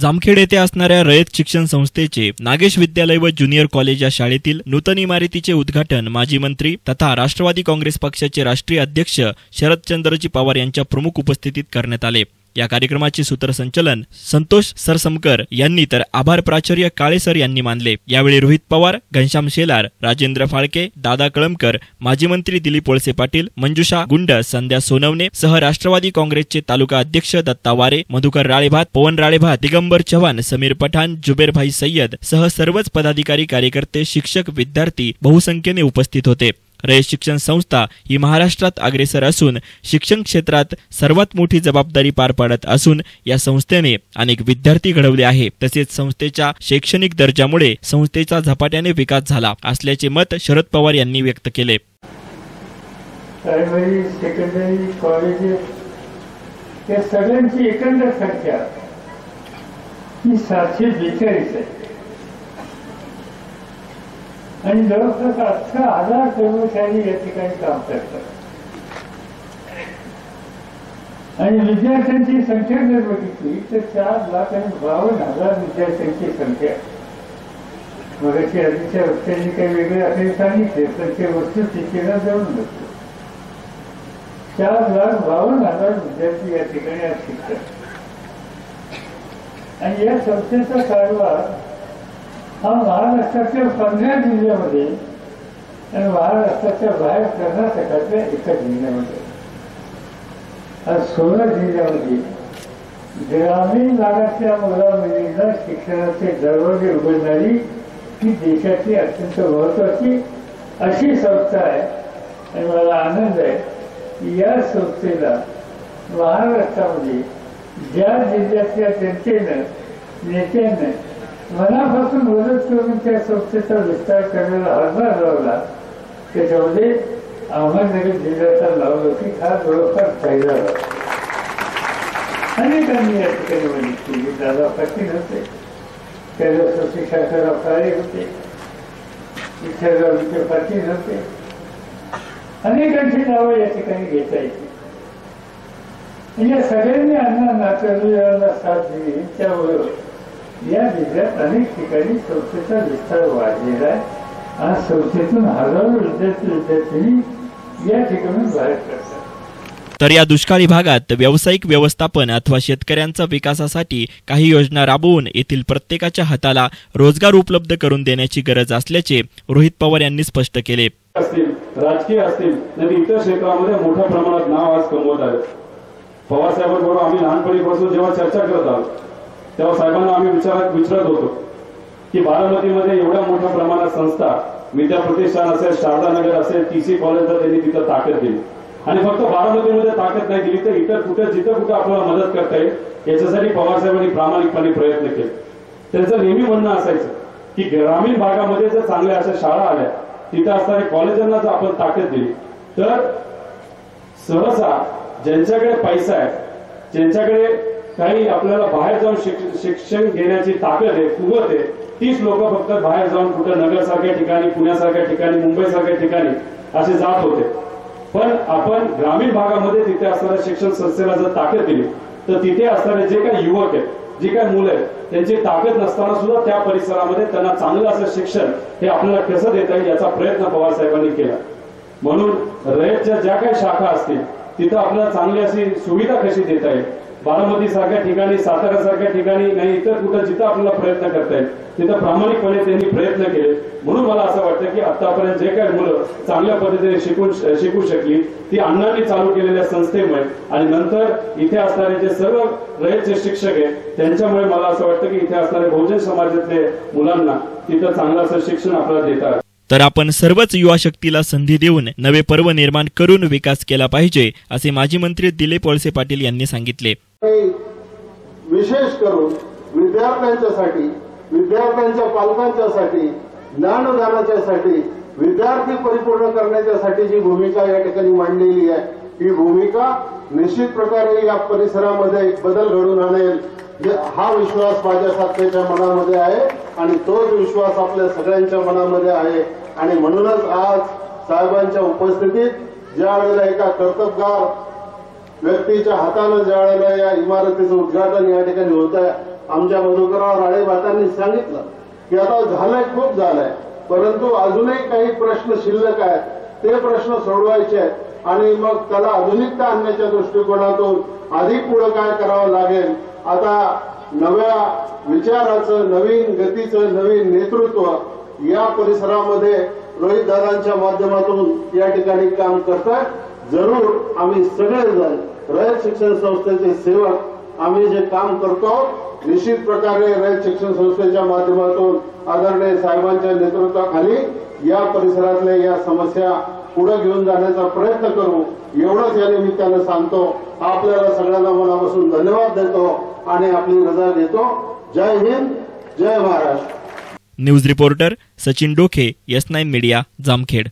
जामखेड येथे असणाऱ्या रयत शिक्षण संस्थेचे नागेश विद्यालय व ज्युनियर कॉलेज या शाळेतील नूतन इमारतीचे उद्घाटन माजी मंत्री तथा राष्ट्रवादी काँग्रेस पक्षाचे राष्ट्रीय अध्यक्ष शरदचंद्रजी पवार यांच्या प्रमुख उपस्थितीत करण्यात आले. या कार्यक्रमाचे सूत्रसंचलन संतोष सरसमकर यांनी तर आभार प्राचार्य काळे सर यांनी मानले. यावेळी रोहित पवार घनश्याम शेलार राजेंद्र फाळके दादा कळमकर माजी मंत्री दिलीप वळसे पाटील मंजुषा गुंड संध्या सोनवणे सह राष्ट्रवादी काँग्रेसचे तालुका अध्यक्ष दत्ता वारे मधुकर राळेभात पवन राळेभात दिगंबर चव्हाण समीर पठाण जुबेरभाई सय्यद सह सर्वच पदाधिकारी कार्यकर्ते शिक्षक विद्यार्थी बहुसंख्येने उपस्थित होते. रयत शिक्षण संस्था ही महाराष्ट्रात अग्रेसर असून शिक्षण क्षेत्रात सर्वात मोठी जबाबदारी पार पाडत असून या संस्थेने अनेक विद्यार्थी घडवले आहे. तसेच संस्थेच्या शैक्षणिक दर्जामुळे संस्थेचा झपाट्याने विकास झाला असल्याचे मत शरद पवार यांनी व्यक्त केले. प्रायमरी सेकंडरी कॉलेजेस या सगळ्यांची एकंदर संख्या ही सातशे बेचाळीस आहे. आणि जवळपास अठरा हजार कर्मचारी या ठिकाणी काम करतात. आणि विद्यार्थ्यांची संख्या जर बघितली तर चार लाख आणि बावन्न हजार विद्यार्थ्यांची संख्या. आहे. मगाशी आधीच्या वक्त्यांनी काही वेगळे असे सांगितले तर ते वस्तुस्थितीला जाऊन बसतो चार लाख बावन्न हजार विद्यार्थी या ठिकाणी आज शिकतात. आणि या संस्थेचा कारभार हा महाराष्ट्राच्या पंधरा जिल्ह्यामध्ये आणि महाराष्ट्राच्या बाहेर कर्नाटकातल्या एका जिल्ह्यामध्ये आज सोळा जिल्ह्यामध्ये ग्रामीण भागातल्या मुला मुलींना शिक्षणाचे दरवाजे उघडणारी ही देशाची अत्यंत महत्वाची अशी संस्था आहे आणि मला आनंद आहे की या संस्थेला महाराष्ट्रामध्ये ज्या जिल्ह्यातल्या जनतेनं नेत्यानं मनापासून मदत करून त्या संस्थेचा विस्तार करायला हातभार लावला. त्याच्यामध्ये अहमदनगर जिल्ह्याचा लावलं की हा जवळपास फायदा अनेकांनी या ठिकाणी म्हणजे मदत केली दादा पाटील होते. कैलास शासराव काळे होते. विठ्ठलराव विखे पाटील होते. अनेकांची नावं या ठिकाणी घेता येते म्हणजे सगळ्यांनी अण्णा नाचवलेला साथ दिली. त्यामुळं या जिल्ह्यात अनेक ठिकाणी संस्थेचा विस्तार वाढलेला आहे. आणि संस्थेतून हजारो विद्यार्थी विद्यार्थिनी या ठिकाणी बाहेर करतात तर या दुष्काळी भागात व्यावसायिक व्यवस्थापन अथवा शेतकऱ्यांचा विकासासाठी काही योजना राबवून येथील प्रत्येकाच्या हाताला रोजगार उपलब्ध करून देण्याची गरज असल्याचे रोहित पवार यांनी स्पष्ट केले. असतील राजकीय असतील आणि इतर क्षेत्रामध्ये मोठ्या प्रमाणात नाव आज कमवत आहेत. पवार साहेबांबरोबर आम्ही लहानपणीपासून जेव्हा चर्चा करत आहोत तेव्हा साहेबांना आम्ही विचारत विचारत होतो की बारामतीमध्ये एवढ्या मोठ्या प्रमाणात संस्था विद्या प्रतिष्ठान असेल शारदा नगर असेल टीसी कॉलेजला त्यांनी तिथं ताकद दिली. आणि फक्त बारामतीमध्ये ताकद नाही दिली तर इतर कुठे जिथं कुठं आपल्याला मदत करता येईल याच्यासाठी पवार साहेबांनी प्रामाणिकपणे प्रयत्न केले. त्यांचं नेहमी म्हणणं असायचं की ग्रामीण भागामध्ये जर चांगल्या अशा शाळा आल्या तिथं असणाऱ्या कॉलेजांना जर आपण ताकद दिली तर सहसा ज्यांच्याकडे पैसा आहे ज्यांच्याकडे काही आपल्याला बाहेर जाऊन शिक्षण घेण्याची ताकद आहे कुवत आहे तीच लोक फक्त बाहेर जाऊन कुठं नगरसारख्या ठिकाणी पुण्यासारख्या ठिकाणी मुंबईसारख्या ठिकाणी असे जात होते. पण आपण ग्रामीण भागामध्ये तिथे असणाऱ्या शिक्षण संस्थेला जर ताकद दिली तर तिथे असणारे जे काही युवक आहेत जे काही मुलं आहेत त्यांची ताकद नसताना सुद्धा त्या परिसरामध्ये त्यांना चांगलं असं शिक्षण हे आपल्याला कसं देता येईल याचा प्रयत्न पवार साहेबांनी केला. म्हणून रयतच्या ज्या काही शाखा असतील तिथं आपल्याला चांगली अशी सुविधा कशी देता येईल? बारामती सारख्या ठिकाणी सातारा सारख्या ठिकाणी नाही इतर कुठं जिथं आपल्याला प्रयत्न करता येईल तिथं प्रामाणिकपणे त्यांनी प्रयत्न केले. म्हणून मला असं वाटतं की आतापर्यंत जे काही मुलं चांगल्या पद्धतीने शिकून शिकू शकली ती अण्णांनी चालू केलेल्या संस्थेमुळे आणि नंतर इथे असणारे जे सर्व रयतचे शिक्षक आहेत त्यांच्यामुळे मला असं वाटतं की इथे असणारे बहुजन समाजातले मुलांना तिथं चांगलं असं शिक्षण आपल्याला देतात तर आपण सर्वच युवा शक्तीला संधी देऊन नवे पर्व निर्माण करून विकास केला पाहिजे असे माजी मंत्री दिलीप वळसे पाटील यांनी सांगितले. विशेष करून विद्यार्थ्यांच्यासाठी विद्यार्थ्यांच्या पालकांच्यासाठी ज्ञानदानाच्यासाठी विद्यार्थी परिपूर्ण करण्याच्यासाठी जी भूमिका या ठिकाणी मांडलेली आहे ही भूमिका निश्चित प्रकारे या परिसरामध्ये बदल घडून आणेल. हा विश्वास माझ्या साथीच्या मनामध्ये आहे आणि तोच विश्वास आपल्या सगळ्यांच्या मनामध्ये आहे. आणि म्हणूनच आज साहेबांच्या उपस्थितीत ज्या वेळेला एका कर्तबगार व्यक्तीच्या हातानं ज्या या इमारतीचं उद्घाटन या ठिकाणी होत आहे आमच्या मधुकरराव राळेबातांनी सांगितलं की आता झालंय खूप झालंय. परंतु अजूनही काही प्रश्न शिल्लक आहेत. ते प्रश्न सोडवायचे आहेत. आणि मग त्याला आधुनिकता आणण्याच्या दृष्टिकोनातून अधिक पुढे काय करावं लागेल? आता नव्या विचाराचं नवीन गतीचं नवीन नेतृत्व या परिसरामध्ये रोहित दादांच्या माध्यमातून या ठिकाणी काम करतात जरूर आम्ही सगळेजण रयत शिक्षण संस्थेचे सेवक आम्ही जे काम करतो निश्चित प्रकारे रयत शिक्षण संस्थेच्या माध्यमातून आदरणीय साहेबांच्या नेतृत्वाखाली या परिसरातल्या या समस्या पुढे घेऊन जाण्याचा प्रयत्न करू. एवढंच या निमित्तानं सांगतो. आपल्याला सगळ्यांना मनापासून धन्यवाद देतो आणि आपली रजा घेतो. जय हिंद जय Maharashtra. News reporter Sachin Dokhe S nine media Jamkhed.